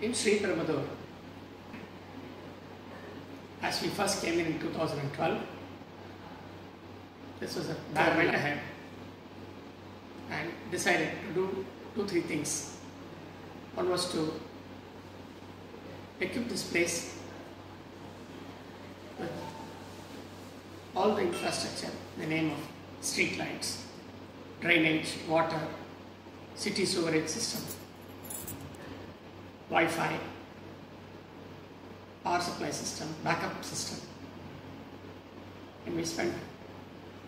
in Sriperumbudur, as we first came in in 2012, this was a bad went ahead and decided to do two, three things. One was to equip this place with all the infrastructure in the name of street lights, drainage, water, city sewerage system, Wi-Fi, power supply system, backup system. And we spent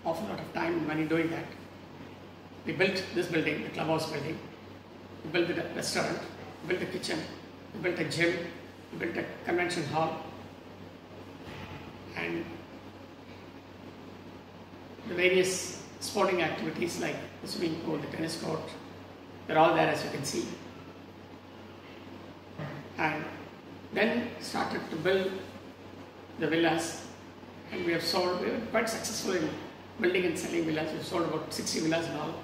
awful lot of time and money doing that. We built this building, the clubhouse building. We built a restaurant, we built a kitchen, we built a gym, we built a convention hall, and the various sporting activities like the swimming pool, the tennis court, they're all there as you can see. And then started to build the villas and we have sold, we were quite successful in building and selling villas. We've sold about 60 villas in all.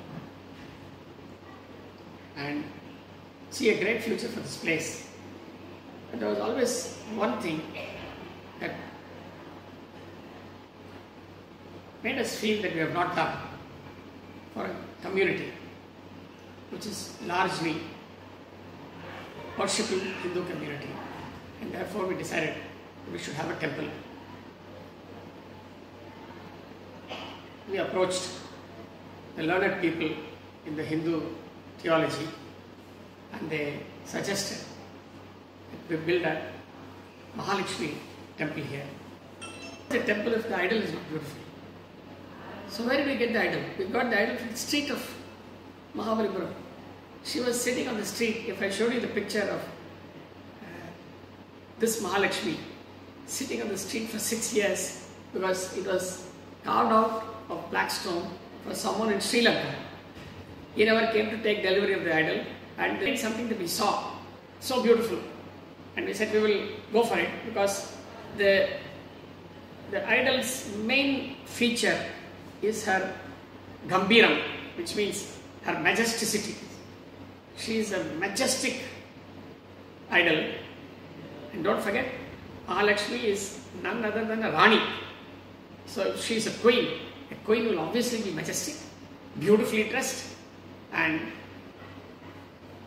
And see a great future for this place. But there was always one thing that made us feel that we have not done for a community which is largely worshipping Hindu community. And therefore we decided we should have a temple. We approached the learned people in the Hindu theology and they suggested that we build a Mahalakshmi temple here. The temple of the idol is beautiful. So where did we get the idol? We got the idol from the street of Mahabalipuram. She was sitting on the street. If I showed you the picture of uh, this Mahalakshmi sitting on the street for six years because it was carved out of black stone for someone in Sri Lanka. He never came to take delivery of the idol and did something that we saw so beautiful. And we said we will go for it because the, the idol's main feature is her Gambiram, which means her majesticity. She is a majestic idol. And don't forget, Mahalakshmi is none other than a Rani. So she is a queen. A queen will obviously be majestic, beautifully dressed. And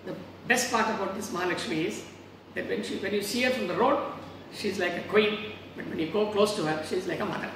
the best part about this Mahalakshmi is that when, she, when you see her from the road, she is like a queen. But when you go close to her, she is like a mother.